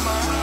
mama.